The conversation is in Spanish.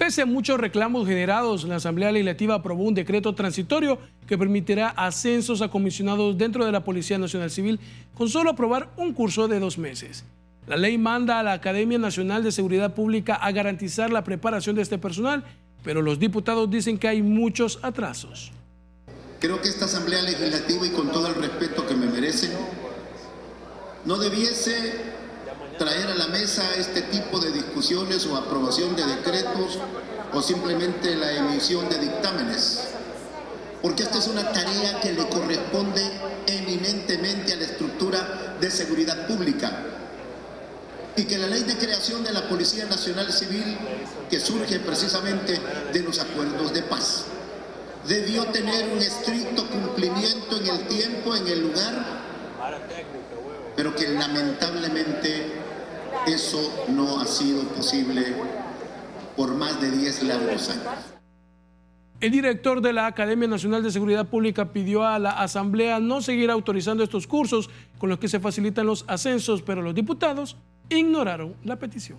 Pese a muchos reclamos generados, la Asamblea Legislativa aprobó un decreto transitorio que permitirá ascensos a comisionados dentro de la Policía Nacional Civil con solo aprobar un curso de dos meses. La ley manda a la Academia Nacional de Seguridad Pública a garantizar la preparación de este personal, pero los diputados dicen que hay muchos atrasos. Creo que esta Asamblea Legislativa, y con todo el respeto que me merece, no debiese traer a la mesa este tipo de discusiones o aprobación de decretos o simplemente la emisión de dictámenes. Porque esta es una tarea que le corresponde eminentemente a la estructura de seguridad pública. Y que la ley de creación de la Policía Nacional Civil, que surge precisamente de los acuerdos de paz, debió tener un estricto cumplimiento en el tiempo, en el lugar, pero que lamentablemente eso no ha sido posible por más de 10 largos años. El director de la Academia Nacional de Seguridad Pública pidió a la Asamblea no seguir autorizando estos cursos con los que se facilitan los ascensos, pero los diputados ignoraron la petición.